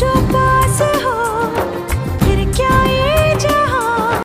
your.